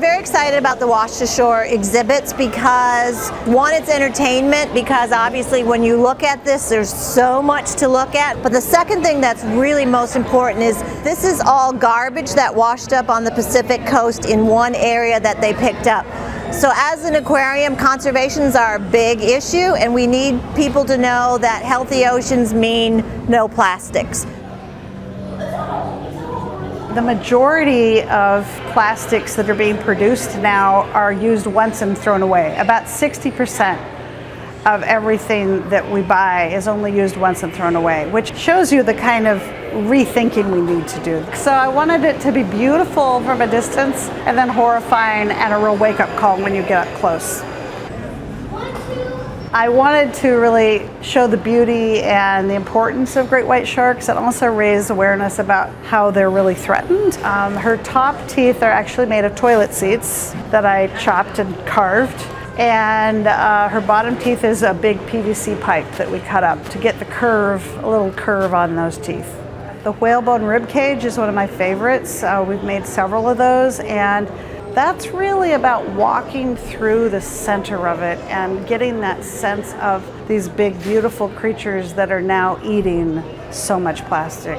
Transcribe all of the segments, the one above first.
very excited about the Washed Ashore exhibits because one, it's entertainment because obviously when you look at this, there's so much to look at. But the second thing that's really most important is this is all garbage that washed up on the Pacific coast in one area that they picked up. So as an aquarium, conservation is our big issue and we need people to know that healthy oceans mean no plastics. The majority of plastics that are being produced now are used once and thrown away. About 60% of everything that we buy is only used once and thrown away, which shows you the kind of rethinking we need to do. So I wanted it to be beautiful from a distance and then horrifying and a real wake up call when you get up close. I wanted to really show the beauty and the importance of great white sharks and also raise awareness about how they're really threatened. Um, her top teeth are actually made of toilet seats that I chopped and carved. And uh, her bottom teeth is a big PVC pipe that we cut up to get the curve, a little curve on those teeth. The whalebone rib cage is one of my favorites. Uh, we've made several of those and that's really about walking through the center of it and getting that sense of these big, beautiful creatures that are now eating so much plastic.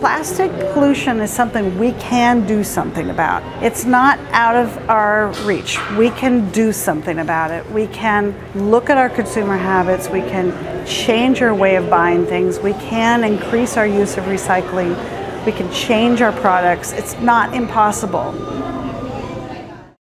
Plastic pollution is something we can do something about. It's not out of our reach. We can do something about it. We can look at our consumer habits. We can change our way of buying things. We can increase our use of recycling we can change our products. It's not impossible.